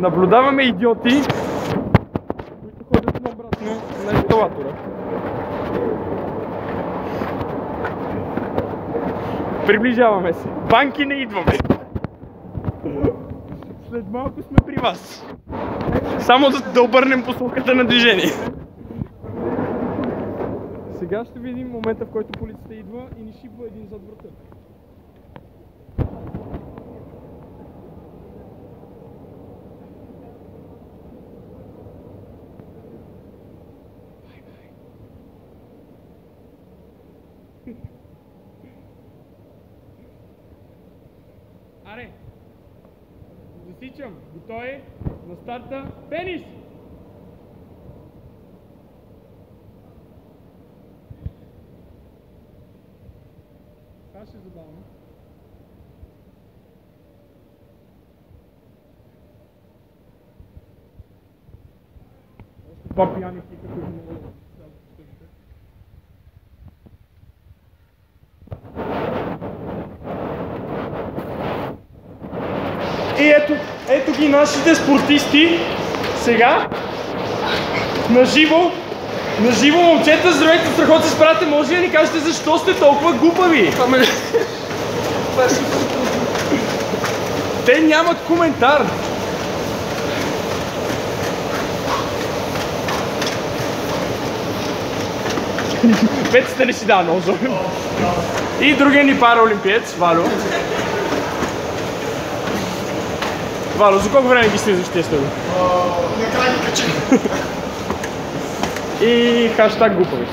Наблюдаваме идиоти, които ходят наобратно на ескалатора. Приближаваме се. Банки не идваме. След малко сме при вас. Само да, да обърнем посоката на движение. Сега ще видим момента, в който полицията идва и ни шибва един зад врата. Аре! Засичам. Готови? На старта. Пенис! Това ще е забавно. Още два които не могат И ето, ето ги нашите спортисти. Сега. На живо. На живо, момчета, здравейте, страхот се справяте. Може ли да ни кажете защо сте толкова глупави? Те нямат коментар. Пецата ли си да, много? И другия ни параолимпиец, Валю. Валю, за колко време ги слизаш тези стъби? накрая ги качи. И хаштаг глупави.